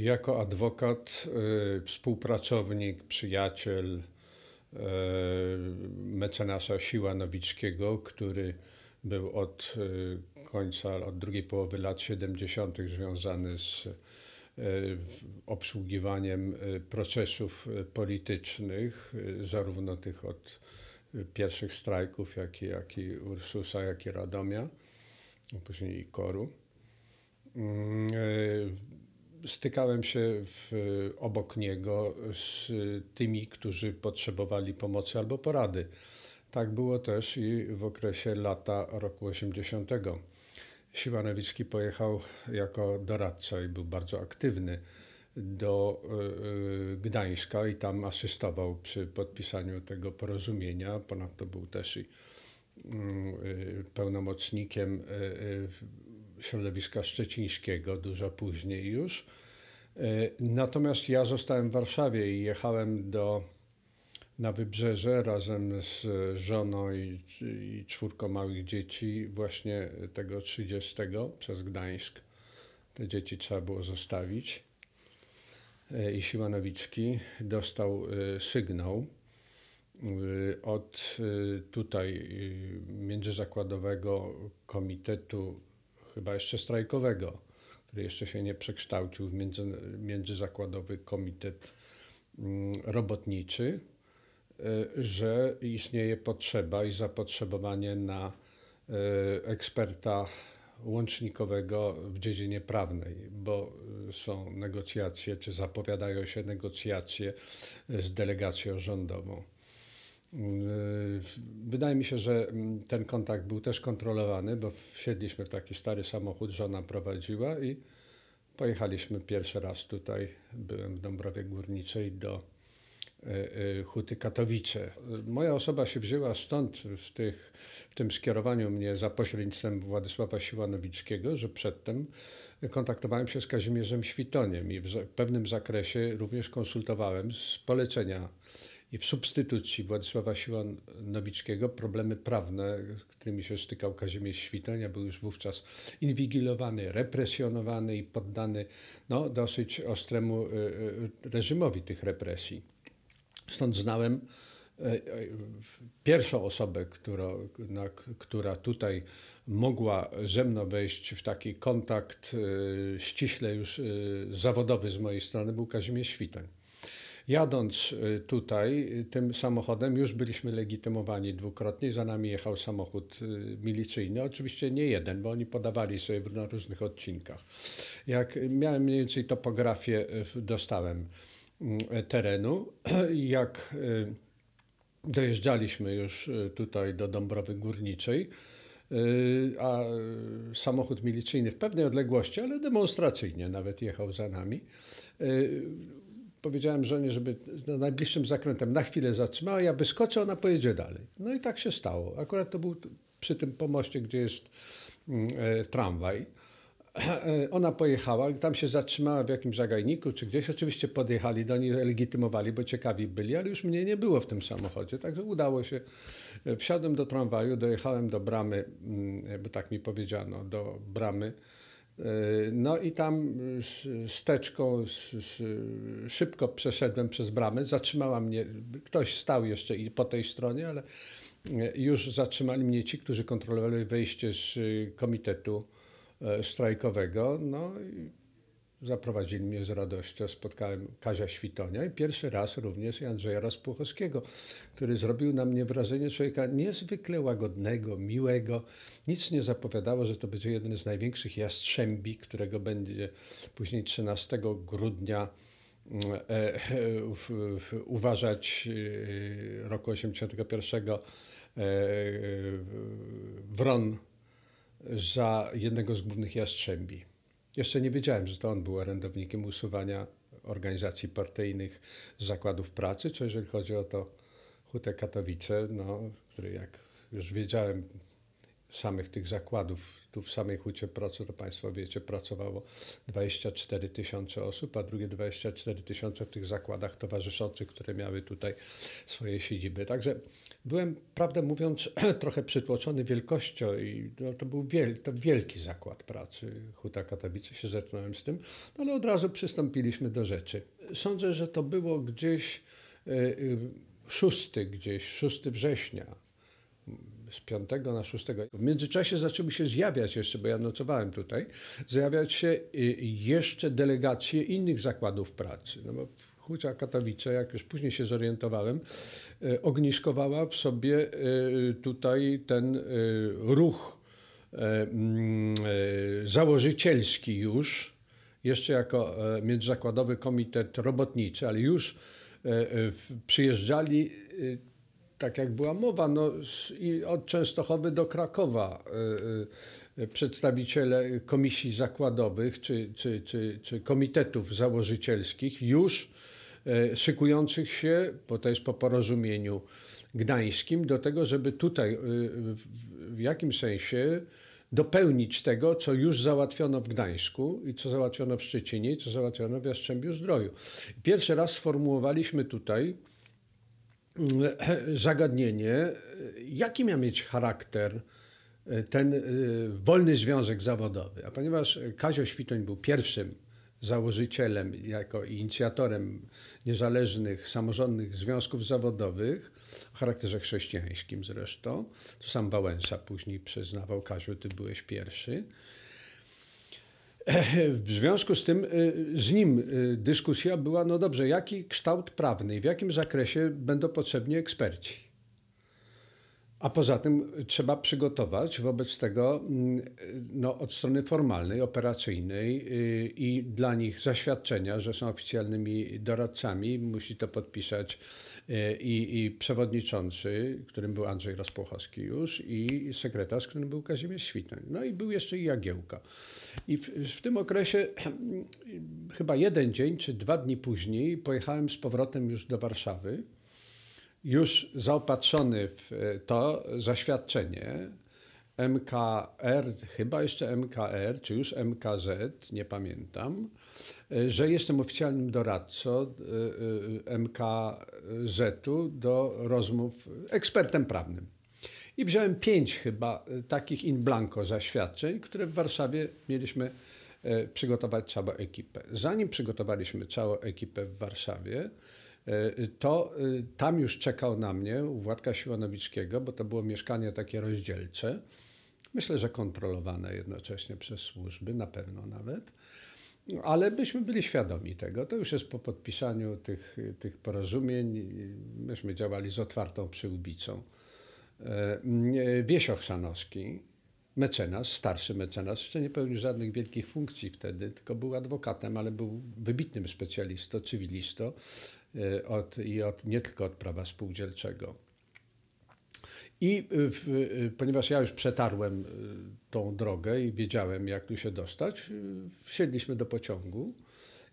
Jako adwokat, współpracownik, przyjaciel mecenasa Siła Nowickiego, który był od końca, od drugiej połowy lat 70. związany z obsługiwaniem procesów politycznych, zarówno tych od pierwszych strajków, jak i, jak i Ursusa, jak i Radomia, później i Koru. E, stykałem się w, obok niego z tymi, którzy potrzebowali pomocy albo porady. Tak było też i w okresie lata roku 80. Siłanowicki pojechał jako doradca i był bardzo aktywny do e, e, Gdańska i tam asystował przy podpisaniu tego porozumienia. Ponadto był też i mm, e, pełnomocnikiem środowiska szczecińskiego dużo później już. Natomiast ja zostałem w Warszawie i jechałem do, na wybrzeże razem z żoną i, i czwórką małych dzieci właśnie tego 30 przez Gdańsk. Te dzieci trzeba było zostawić. E, i Siłanowicki dostał e, sygnał e, od tutaj międzyzakładowego komitetu, chyba jeszcze strajkowego, który jeszcze się nie przekształcił w między, międzyzakładowy komitet mm, robotniczy, że istnieje potrzeba i zapotrzebowanie na eksperta łącznikowego w dziedzinie prawnej, bo y, są negocjacje, czy zapowiadają się negocjacje z delegacją rządową. Y, wydaje mi się, że mm, ten kontakt był też kontrolowany, bo wsiedliśmy w taki stary samochód, żona prowadziła i pojechaliśmy pierwszy raz tutaj, byłem w Dąbrowie Górniczej do y, Huty Katowice. Moja osoba się wzięła stąd w tych tym skierowaniu mnie za pośrednictwem Władysława Siłanowickiego, że przedtem kontaktowałem się z Kazimierzem Świtoniem i w pewnym zakresie również konsultowałem z polecenia i w substytucji Władysława Siłanowickiego problemy prawne, z którymi się stykał Kazimierz Świtoń, a był już wówczas inwigilowany, represjonowany i poddany no, dosyć ostremu y, y, reżimowi tych represji. Stąd znałem E, e, pierwszą osobę, która, na, która tutaj mogła ze mną wejść w taki kontakt e, ściśle już zawodowy z mojej strony, był Kazimierz Świtań. Jadąc tutaj tym samochodem już byliśmy legitymowani dwukrotnie. Za nami jechał samochód milicyjny. Oczywiście nie jeden, bo oni podawali sobie na różnych odcinkach. Jak miałem mniej więcej topografię, dostałem mm, terenu. Jak dojeżdżaliśmy już y, tutaj do Dąbrowy Górniczej, y, a samochód milicyjny w pewnej odległości, ale demonstracyjnie nawet jechał za nami. Powiedziałem żonie, żeby najbliższym zakrętem na chwilę zatrzymała, ja wyskoczę, ona pojedzie dalej. No i tak się stało. Akurat to był przy tym pomoście, gdzie jest mm, e, tramwaj. Ona pojechała, tam się zatrzymała w jakimś zagajniku czy gdzieś. Oczywiście podjechali do niej, legitymowali, bo ciekawi byli, ale już mnie nie było w tym samochodzie. Także udało się. Wsiadłem do tramwaju, dojechałem do bramy, mm, bo tak mi powiedziano, do bramy. No i tam steczką szybko przeszedłem przez bramę. Zatrzymała mnie, ktoś stał jeszcze i po tej stronie, ale już zatrzymali mnie ci, którzy kontrolowali wejście z komitetu strajkowego. No zaprowadzili mnie z radością. Spotkałem Kazia Świtonia i pierwszy raz również Andrzeja Rozpuchowskiego, który zrobił na mnie wrażenie człowieka niezwykle łagodnego, miłego. Nic nie zapowiadało, że to będzie jeden z największych jastrzębi, którego będzie później 13 grudnia e, e, uważać roku 81 Wron za jednego z głównych jastrzębi. Jeszcze nie wiedziałem, że to on był orędownikiem usuwania organizacji partyjnych z zakładów pracy, czy jeżeli chodzi o to Hutę Katowice, no, który jak już wiedziałem samych tych zakładów, tu w samej Hucie Procu, to Państwo wiecie, pracowało 24 tysiące osób, a drugie 24 tysiące w tych zakładach towarzyszących, które miały tutaj swoje siedziby. Także byłem, prawdę mówiąc, trochę przytłoczony wielkością i no, to był wiel, to wielki zakład pracy Huta Katowice, się zetknąłem z tym, no, ale od razu przystąpiliśmy do rzeczy. Sądzę, że to było gdzieś 6 y, gdzieś, 6 września z 5 na 6. W międzyczasie zaczęły się zjawiać jeszcze, bo ja nocowałem tutaj, zjawiać się y, jeszcze delegacje innych zakładów pracy. No bo Hucia Katowice, jak już później się zorientowałem, y, ogniskowała w sobie y, tutaj ten ruch mm, założycielski już, jeszcze jako Międzyzakładowy Komitet Robotniczy, ale już przyjeżdżali tak jak była mowa, no, i od Częstochowy do Krakowa y, y, przedstawiciele komisji zakładowych czy, czy, czy, czy komitetów założycielskich już y, szykujących się, bo to jest po porozumieniu gdańskim, do tego, żeby tutaj w jakimś sensie dopełnić tego, co już załatwiono w Gdańsku i co załatwiono w Szczecinie i co załatwiono w Jastrzębiu Zdroju. Pierwszy raz sformułowaliśmy tutaj zagadnienie, jaki miał mieć charakter e, ten e, wolny związek zawodowy. A ponieważ Kazio Świtoń był pierwszym założycielem, jako inicjatorem niezależnych, samorządnych związków zawodowych, o charakterze chrześcijańskim zresztą, to sam Wałęsa później przyznawał, Kaziu, ty byłeś pierwszy, w związku z tym y, z nim y, dyskusja była, no dobrze, jaki kształt prawny w jakim zakresie będą potrzebni eksperci. A poza tym trzeba przygotować wobec tego mm, no, od strony formalnej, operacyjnej y, i dla nich zaświadczenia, że są oficjalnymi doradcami. Musi to podpisać i, i przewodniczący, którym był Andrzej Rozpochowski już, i sekretarz, którym był Kazimierz Świtoń. No i był jeszcze i Jagiełka. I w, w, tym okresie, chyba jeden dzień czy dwa dni później, pojechałem z powrotem już do Warszawy, już zaopatrzony w to zaświadczenie MKR, chyba jeszcze MKR, czy już MKZ, nie pamiętam, że jestem oficjalnym doradcą y, MKZ-u do rozmów ekspertem prawnym. I wziąłem pięć chyba e, takich in blanco zaświadczeń, które w Warszawie mieliśmy e, przygotować całą ekipę. Zanim przygotowaliśmy całą ekipę w Warszawie, e, to tam już czekał na mnie u Władka Siłonowickiego, bo to było mieszkanie takie rozdzielcze, myślę, że kontrolowane jednocześnie przez służby, na pewno nawet. Ale byśmy byli świadomi tego. To już jest po podpisaniu tych, tych porozumień. Myśmy działali z otwartą przyłbicą. E, Wiesio Chrzanowski, mecenas, starszy mecenas, jeszcze nie pełnił żadnych wielkich funkcji wtedy, tylko był adwokatem, ale był wybitnym specjalistą, cywilistą e, od, i od, nie tylko od prawa spółdzielczego. I w, ponieważ ja już przetarłem e, tą drogę i wiedziałem, jak tu się dostać, wsiedliśmy do pociągu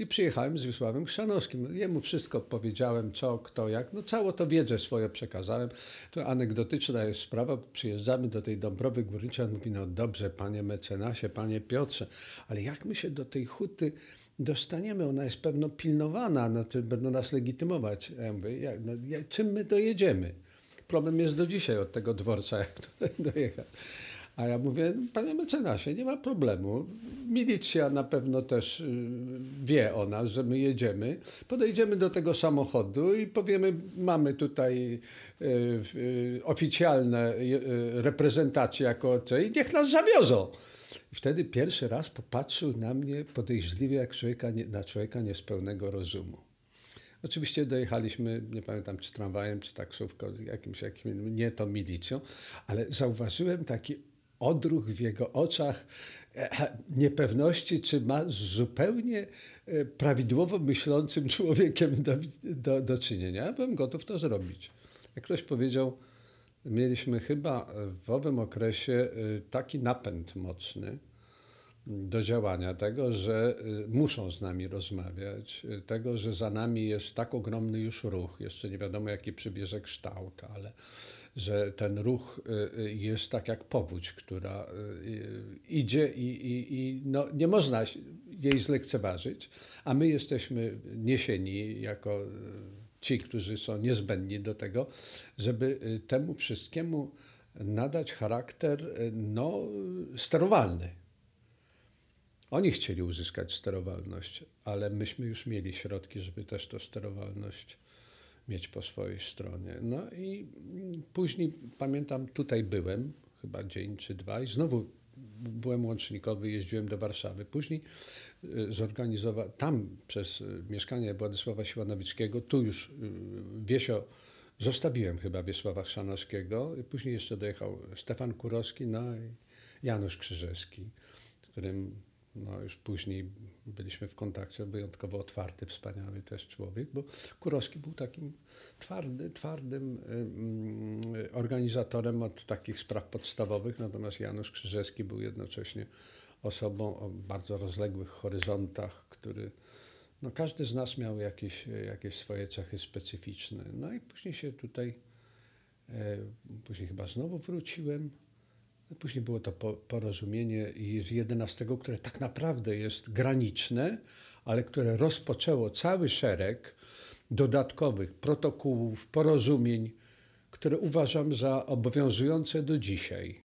i przyjechałem z Wisławem Chrzanowskim. Jemu wszystko powiedziałem, co, kto, jak. No całą to wiedzę swoją przekazałem. To anegdotyczna jest sprawa. Przyjeżdżamy do tej Dąbrowy Górniczej. On mówi, no dobrze, panie mecenasie, panie Piotrze, ale jak my się do tej huty dostaniemy? Ona jest pewno pilnowana, no będą nas legitymować. Ja mówię, jak, no, jak, czym my dojedziemy? Problem jest do dzisiaj od tego dworca, jak tutaj dojechać. A ja mówię, panie mecenasie, nie ma problemu. Milicja na pewno też y, wie o nas, że my jedziemy. Podejdziemy do tego samochodu i powiemy, mamy tutaj y, y, oficjalne reprezentacje jako te i niech nas zawiozą. Wtedy pierwszy raz popatrzył na mnie podejrzliwie jak człowieka, na człowieka niespełnego rozumu. Oczywiście dojechaliśmy, nie pamiętam czy tramwajem, czy taksówką, jakimś, jakimś nie to milicją, ale zauważyłem taki odruch w jego oczach e, niepewności, czy ma z zupełnie e, prawidłowo myślącym człowiekiem do, do, do czynienia. Ja byłem gotów to zrobić. Jak ktoś powiedział, mieliśmy chyba w owym okresie e, taki napęd mocny do działania, tego, że muszą z nami rozmawiać, tego, że za nami jest tak ogromny już ruch, jeszcze nie wiadomo jaki przybierze kształt, ale że ten ruch y, jest tak jak powódź, która idzie i, i, i no, nie można jej zlekceważyć, a my jesteśmy niesieni jako ci, którzy są niezbędni do tego, żeby temu wszystkiemu nadać charakter no, sterowalny. Oni chcieli uzyskać sterowalność, ale myśmy już mieli środki, żeby też tę sterowalność mieć po swojej stronie. No i później pamiętam, tutaj byłem, chyba dzień czy dwa, i znowu byłem łącznikowy, jeździłem do Warszawy. Później y, zorganizowałem, tam przez y, mieszkanie Władysława Siłanowickiego, tu już y, Wiesio, zostawiłem chyba Wiesława Chrzanowskiego, później jeszcze dojechał Stefan Kurowski, no i Janusz Krzyżewski, którym no już później byliśmy w kontakcie, wyjątkowo otwarty, wspaniały też człowiek, bo Kurowski był takim twardy, twardym organizatorem od takich spraw podstawowych, natomiast Janusz Krzyżewski był jednocześnie osobą o bardzo rozległych horyzontach, który no każdy z nas miał jakieś, jakieś swoje cechy specyficzne. No i później się tutaj, e, później chyba znowu wróciłem, Później było to porozumienie z 11, które tak naprawdę jest graniczne, ale które rozpoczęło cały szereg dodatkowych protokołów, porozumień, które uważam za obowiązujące do dzisiaj.